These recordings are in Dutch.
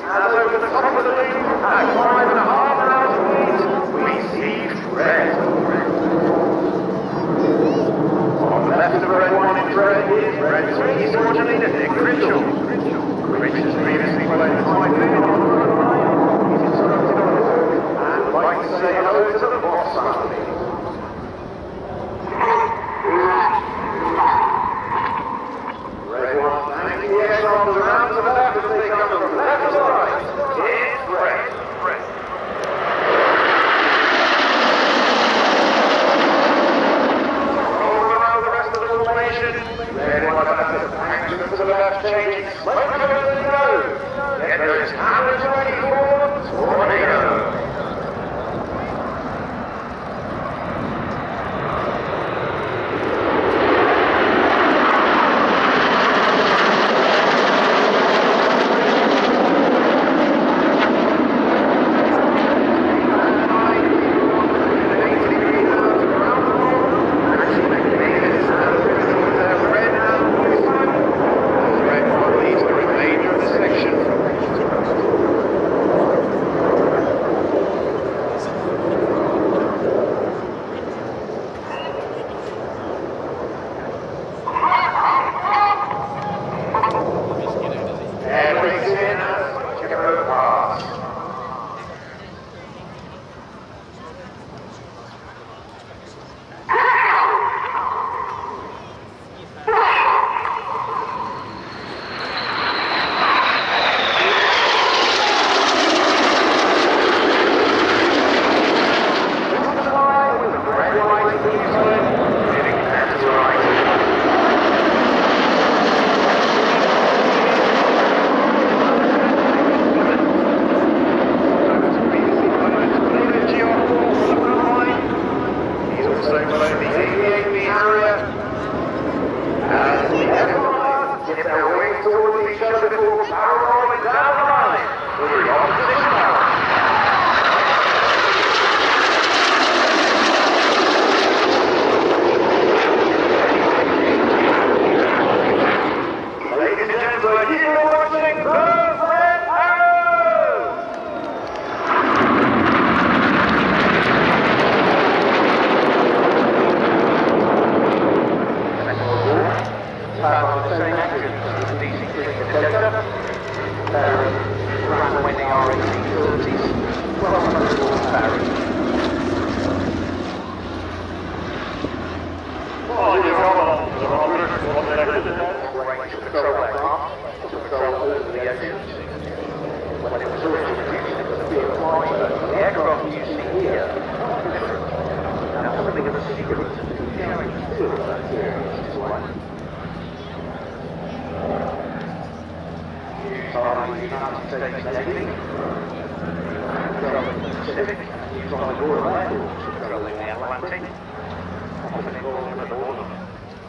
Thank you.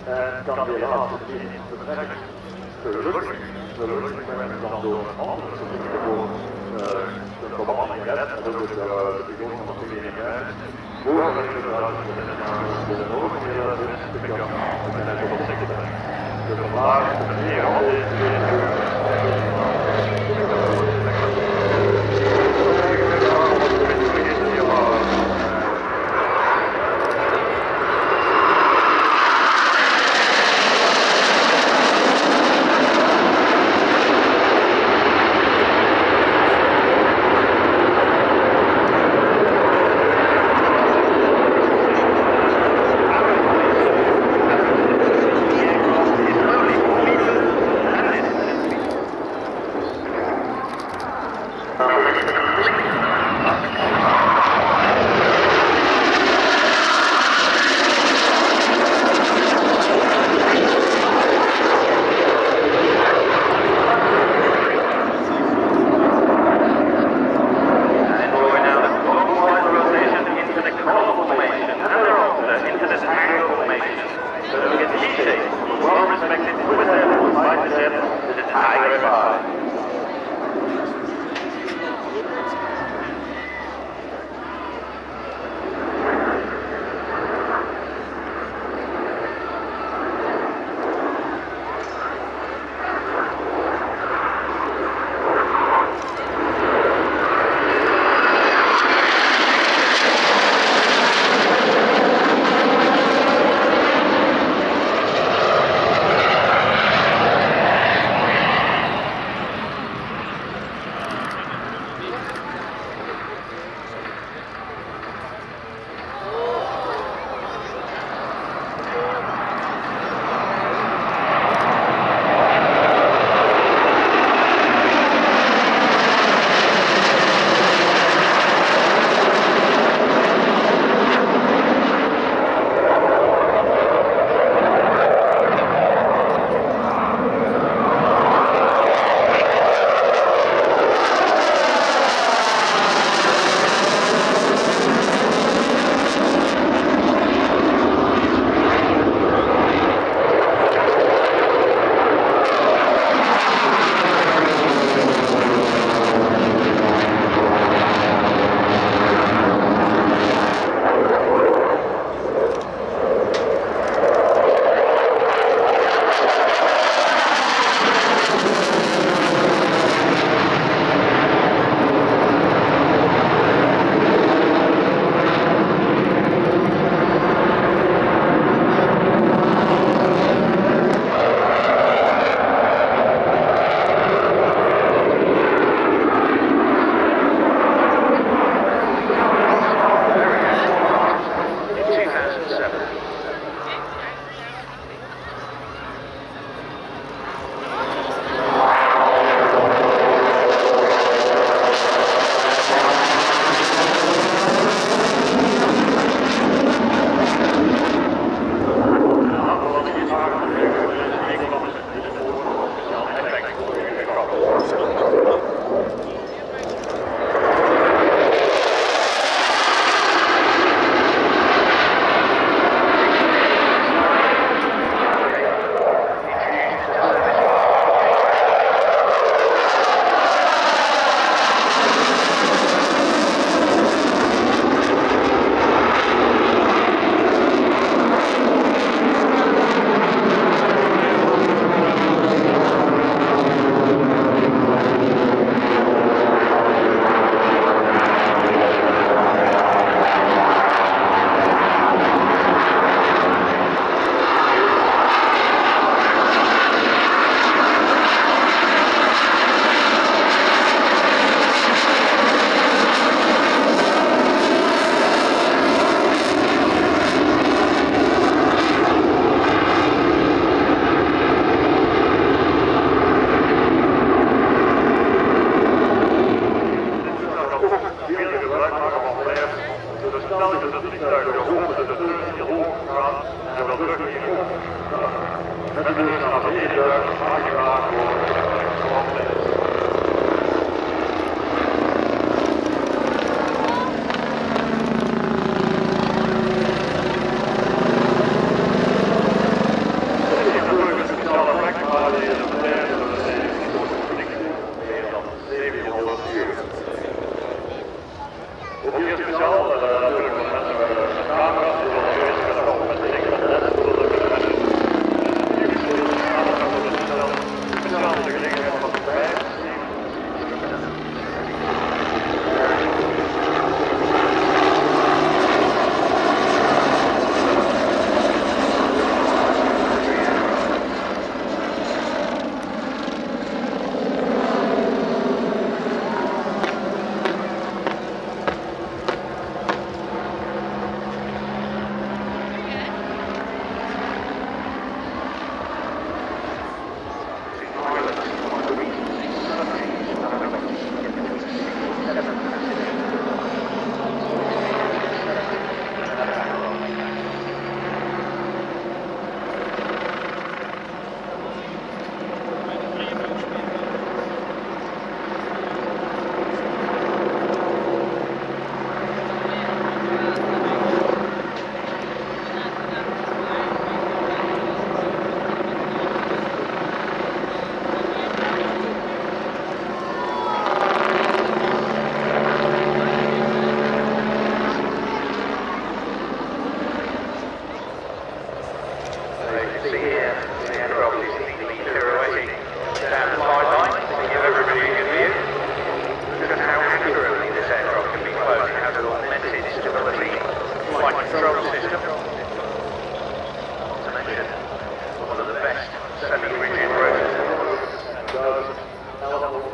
Eh, en dan weer later in het werk de gelukt men dan door een andere verplichte door de verbanning gered, dat is eh, de piloot van de vereniging uit, voordat je eruit en de eh, het dus de